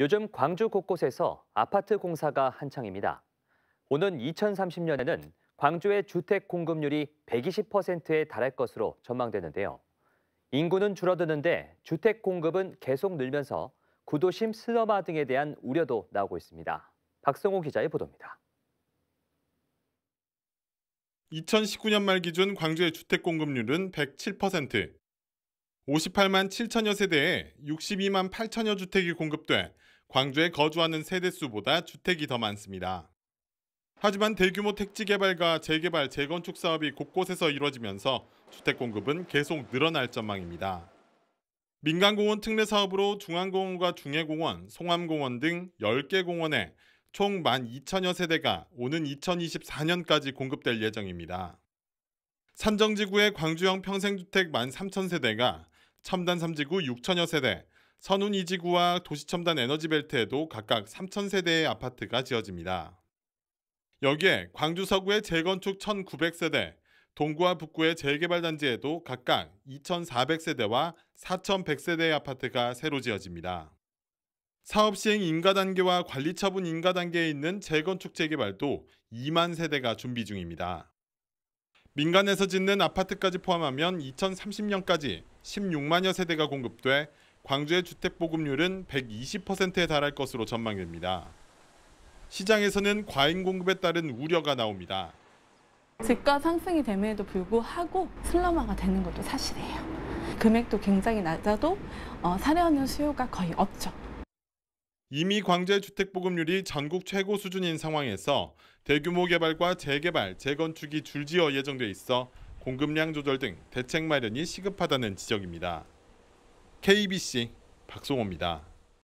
요즘 광주 곳곳에서 아파트 공사가 한창입니다. 오는 2030년에는 광주의 주택 공급률이 120%에 달할 것으로 전망되는데요. 인구는 줄어드는데 주택 공급은 계속 늘면서 구도심 슬럼화 등에 대한 우려도 나오고 있습니다. 박성호 기자의 보도입니다. 2019년 말 기준 광주의 주택 공급률은 107%. 58만 7천여 세대에 62만 8천여 주택이 공급돼 광주에 거주하는 세대 수보다 주택이 더 많습니다. 하지만 대규모 택지 개발과 재개발, 재건축 사업이 곳곳에서 이루어지면서 주택 공급은 계속 늘어날 전망입니다. 민간공원 특례 사업으로 중앙공원과 중해공원, 송암공원 등 10개 공원에 총 12,000여 세대가 오는 2024년까지 공급될 예정입니다. 산정지구의 광주형 평생주택 13,000세대가 첨단 3지구 6천여 세대, 선운 2지구와 도시 첨단 에너지 벨트에도 각각 3,000세대의 아파트가 지어집니다. 여기에 광주 서구의 재건축 1,900세대, 동구와 북구의 재개발 단지에도 각각 2,400세대와 4,100세대의 아파트가 새로 지어집니다. 사업 시행 인가 단계와 관리 처분 인가 단계에 있는 재건축 재개발도 2만 세대가 준비 중입니다. 민간에서 짓는 아파트까지 포함하면 2030년까지 16만여 세대가 공급돼 광주의 주택 보급률은 120%에 달할 것으로 전망됩니다. 시장에서는 과잉 공급에 따른 우려가 나옵니다. 집가 상승이 됨에도 불구하고 슬럼화가 되는 것도 사실이에요. 금액도 굉장히 낮아도 어, 사려하는 수요가 거의 없죠. 이미 광주의 주택 보급률이 전국 최고 수준인 상황에서 대규모 개발과 재개발, 재건축이 줄지어 예정돼 있어 공급량 조절 등 대책 마련이 시급하다는 지적입니다. KBC 박송호입니다.